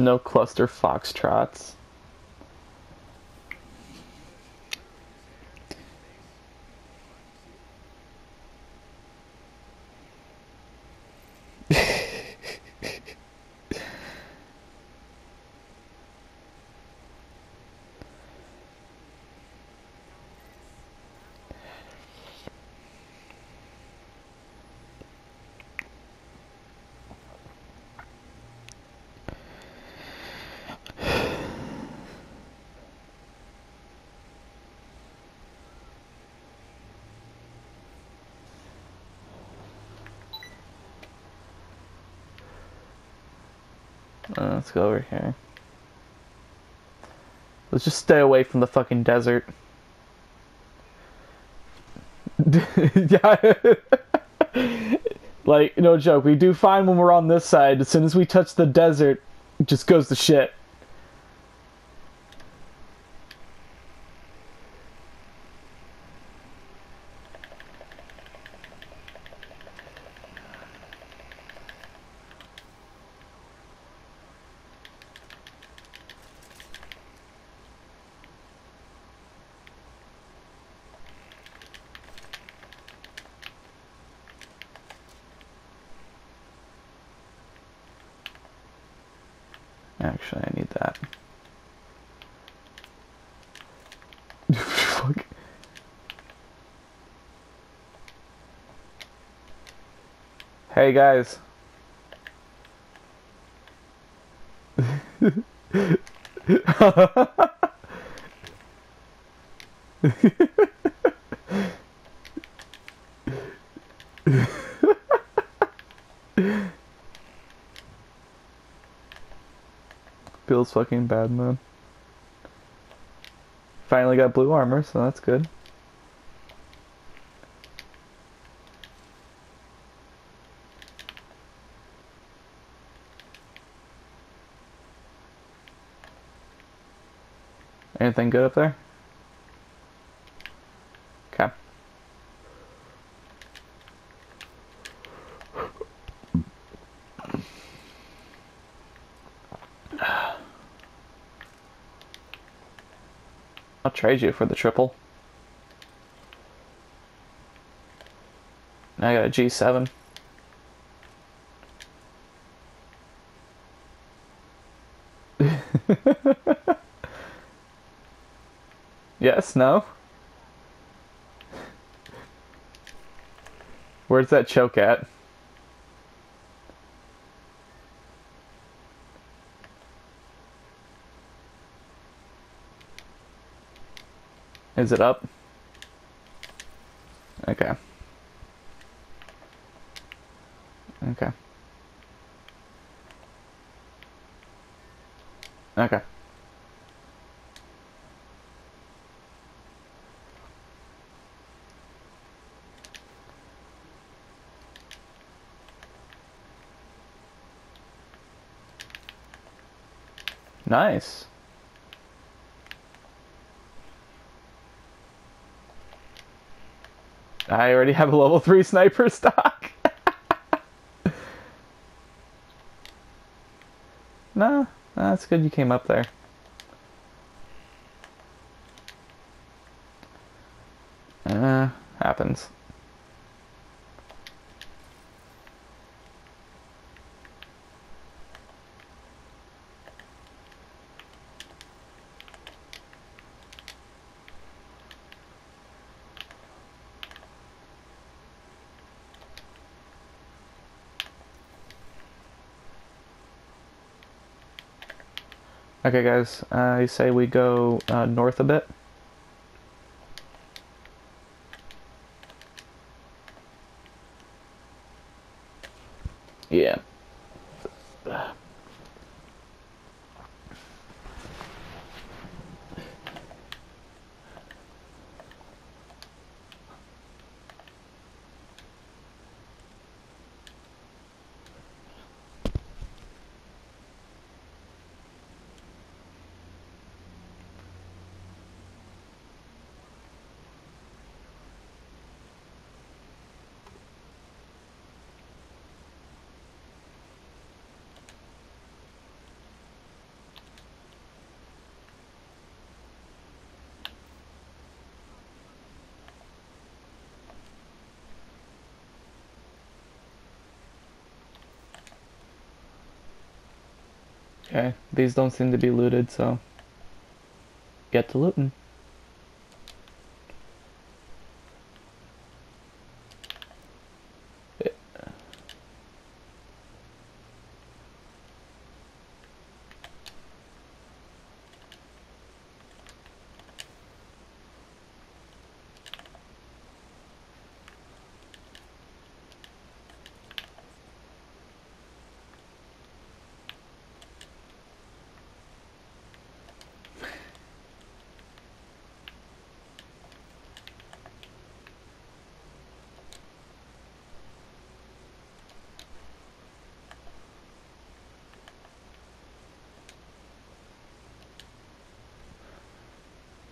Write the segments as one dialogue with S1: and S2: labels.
S1: No cluster foxtrots. Uh, let's go over here. Let's just stay away from the fucking desert. yeah. like, no joke, we do fine when we're on this side. As soon as we touch the desert, it just goes to shit. Actually, I need that. Fuck. Hey guys. Feels fucking bad, man. Finally got blue armor, so that's good. Anything good up there? Okay. I'll trade you for the triple. Now I got a G7. yes, no? Where's that choke at? Is it up? Okay. Okay. Okay. Nice. I already have a level 3 sniper stock. no, that's good you came up there. Uh, happens. Okay, guys, I say we go uh, north a bit. Okay, these don't seem to be looted, so get to looting.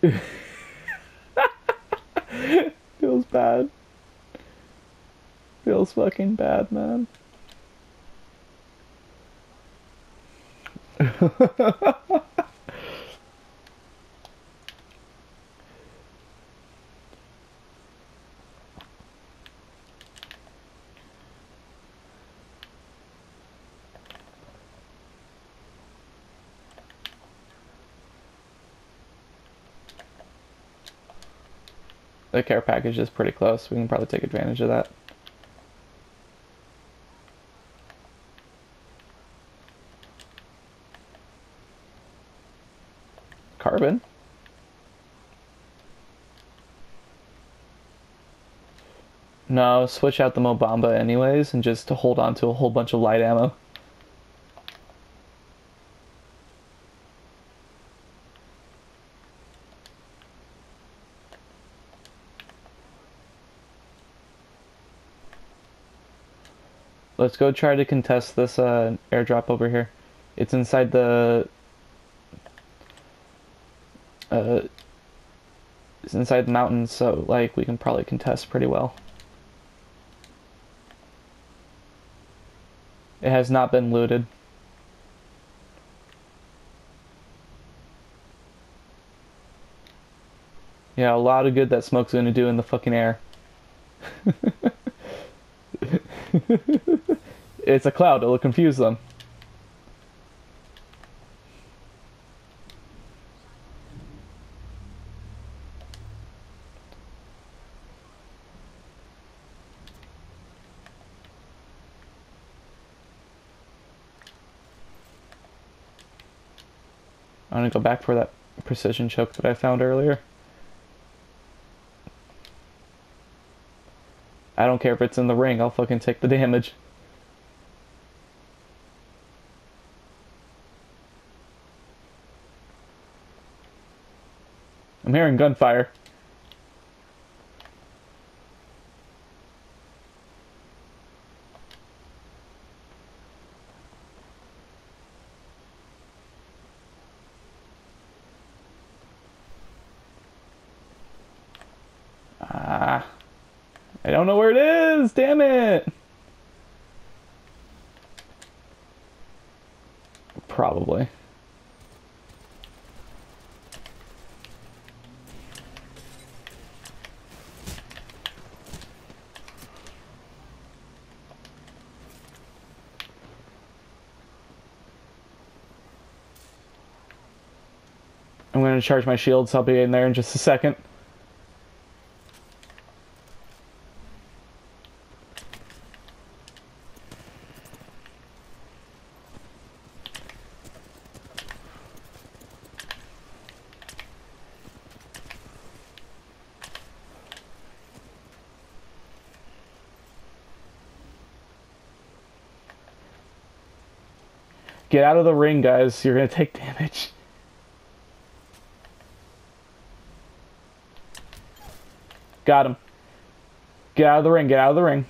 S1: Feels bad. Feels fucking bad, man. the care package is pretty close. We can probably take advantage of that. Carbon. No, switch out the Mobamba anyways and just to hold on to a whole bunch of light ammo. Let's go try to contest this uh, airdrop over here. It's inside the. Uh, it's inside the mountains, so like we can probably contest pretty well. It has not been looted. Yeah, a lot of good that smoke's gonna do in the fucking air. it's a cloud, it'll confuse them. I'm gonna go back for that precision choke that I found earlier. I don't care if it's in the ring, I'll fucking take the damage. I'm hearing gunfire. Ah. I don't know where it is! Damn it! Probably. I'm going to charge my shields. I'll be in there in just a second. Get out of the ring, guys. You're going to take damage. Got him. Get out of the ring. Get out of the ring.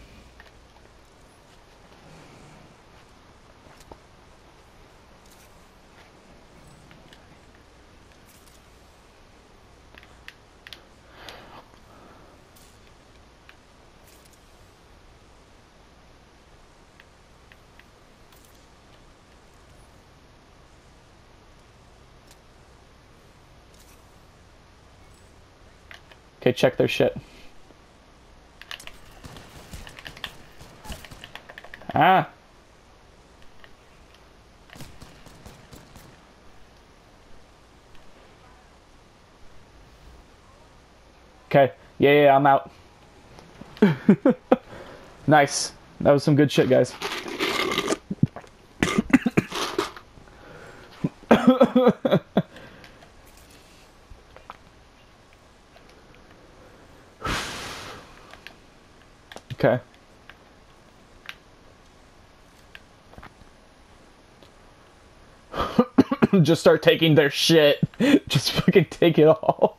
S1: check their shit. Ah! Okay. Yeah, yeah, I'm out. nice. That was some good shit, guys. Just start taking their shit. Just fucking take it all.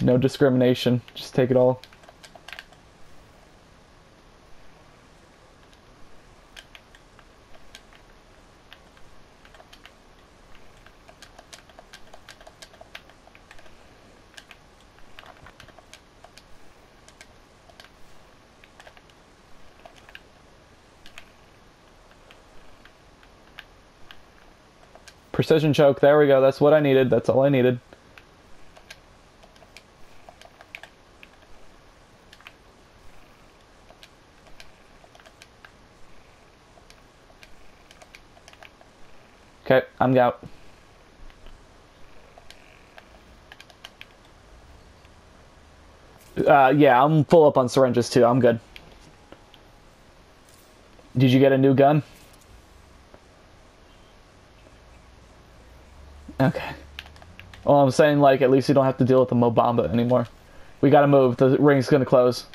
S1: No discrimination. Just take it all. Precision choke. There we go. That's what I needed. That's all I needed. Okay, I'm out. Uh, yeah, I'm full up on syringes too. I'm good. Did you get a new gun? Okay. Well, I'm saying, like, at least you don't have to deal with the Mobamba anymore. We gotta move. The ring's gonna close.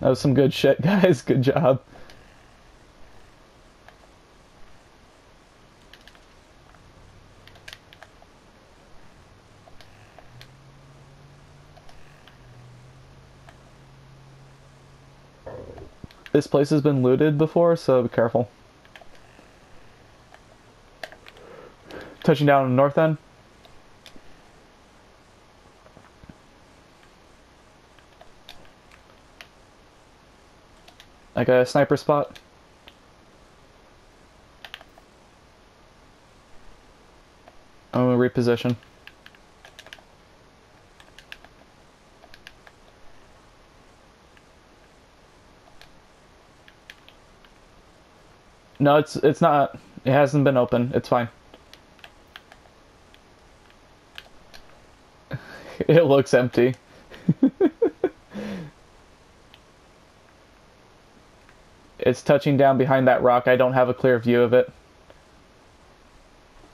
S1: That was some good shit, guys. Good job. This place has been looted before, so be careful. Touching down on the north end. Like a sniper spot. I'm gonna reposition. No, it's it's not. It hasn't been open. It's fine. it looks empty. it's touching down behind that rock. I don't have a clear view of it.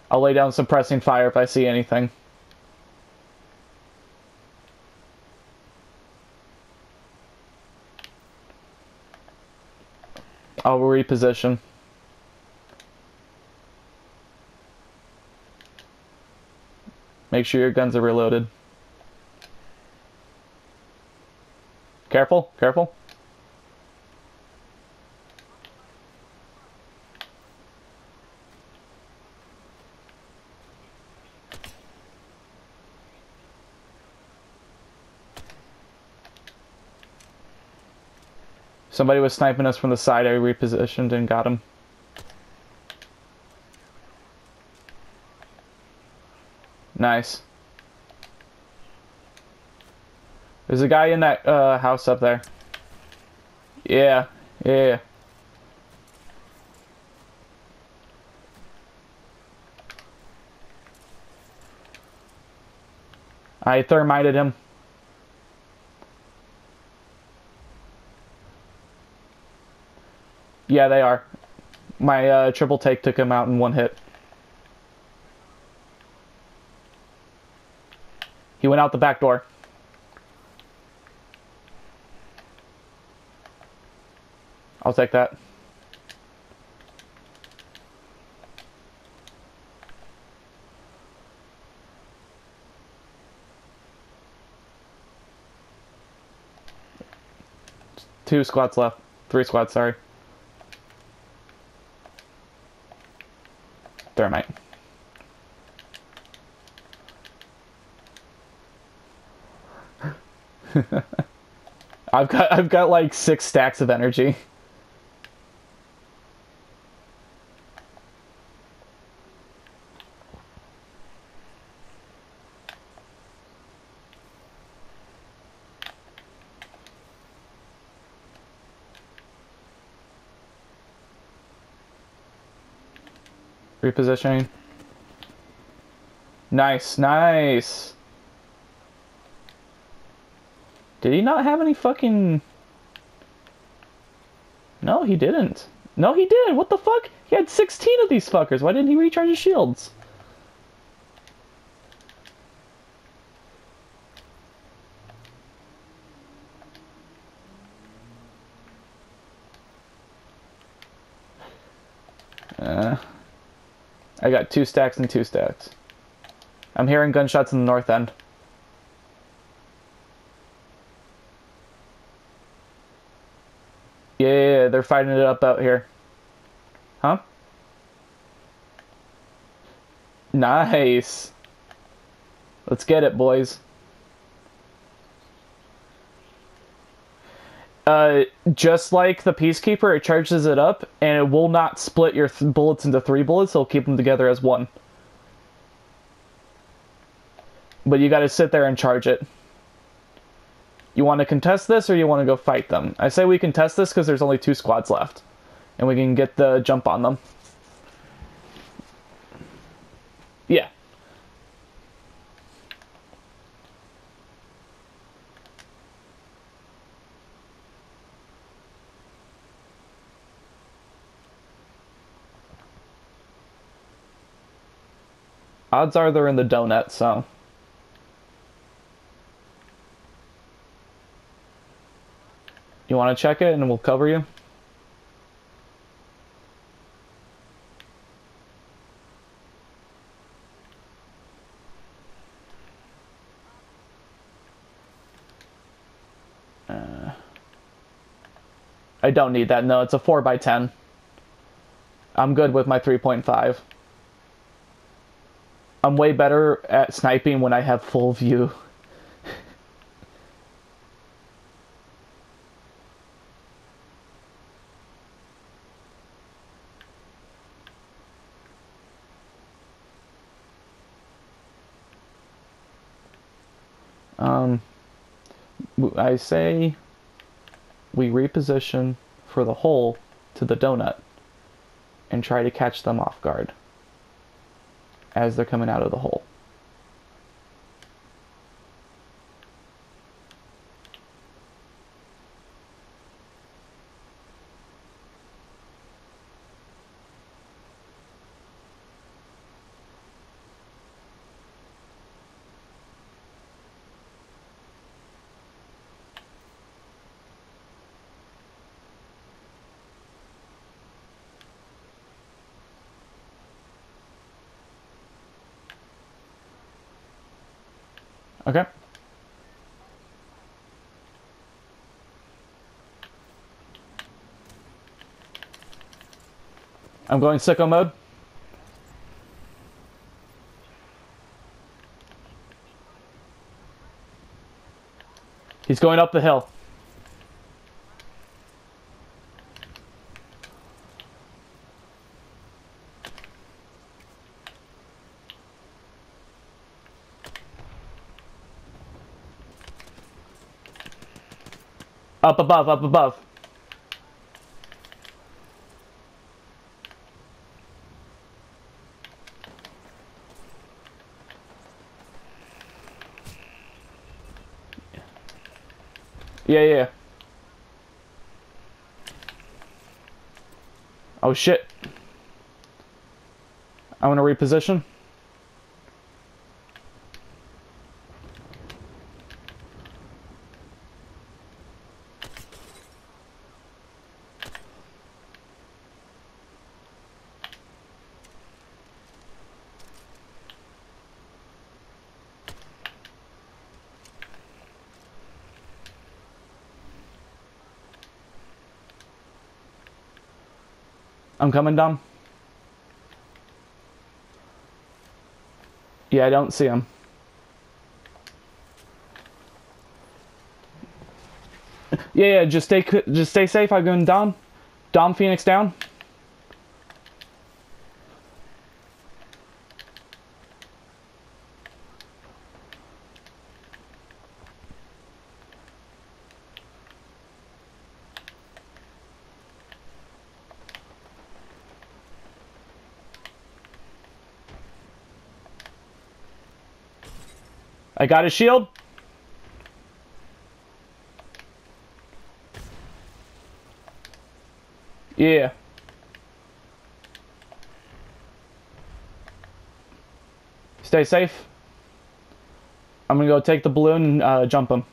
S1: I'll lay down suppressing fire if I see anything. I'll reposition. Make sure your guns are reloaded. Careful, careful. Somebody was sniping us from the side. I repositioned and got him. Nice. There's a guy in that uh, house up there. Yeah, yeah. I thermited him. Yeah, they are. My uh, triple take took him out in one hit. He went out the back door. I'll take that. Two squads left. Three squads, sorry. I've got I've got like six stacks of energy. Repositioning. Nice, nice. Did he not have any fucking... No, he didn't. No, he did. What the fuck? He had 16 of these fuckers. Why didn't he recharge his shields? Uh, I got two stacks and two stacks. I'm hearing gunshots in the north end. Yeah, yeah, yeah, they're fighting it up out here. Huh? Nice. Let's get it, boys. Uh, just like the Peacekeeper, it charges it up, and it will not split your bullets into three bullets. It'll keep them together as one. But you gotta sit there and charge it. You want to contest this, or you want to go fight them? I say we contest this because there's only two squads left, and we can get the jump on them. Yeah. Odds are they're in the donut, so. You want to check it and we'll cover you? Uh, I don't need that. No, it's a 4 by 10 I'm good with my 3.5. I'm way better at sniping when I have full view. I say we reposition for the hole to the donut and try to catch them off guard as they're coming out of the hole. Okay. I'm going sicko mode. He's going up the hill. Up above, up above. Yeah, yeah. Oh shit. I want to reposition. I'm coming down. Yeah, I don't see him. Yeah, yeah, just stay just stay safe. I'm going down. Dom Phoenix down. I got his shield. Yeah. Stay safe. I'm gonna go take the balloon and uh, jump him.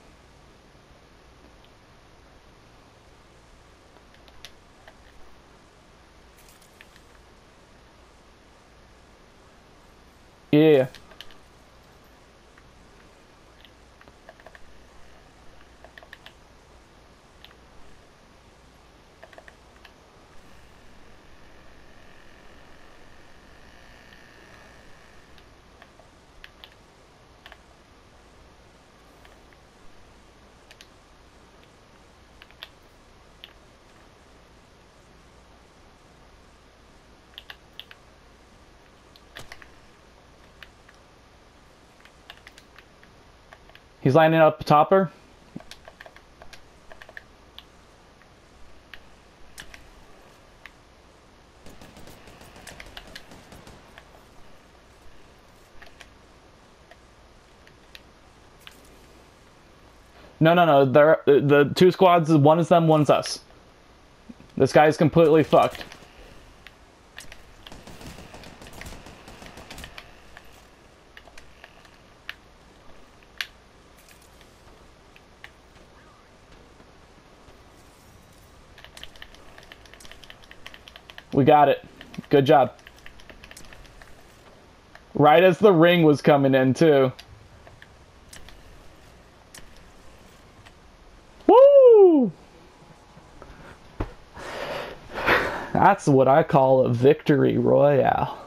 S1: Yeah. He's lining up topper. No, no, no. They're, the two squads, one is them, one's us. This guy is completely fucked. We got it. Good job. Right as the ring was coming in, too. Woo! That's what I call a victory royale.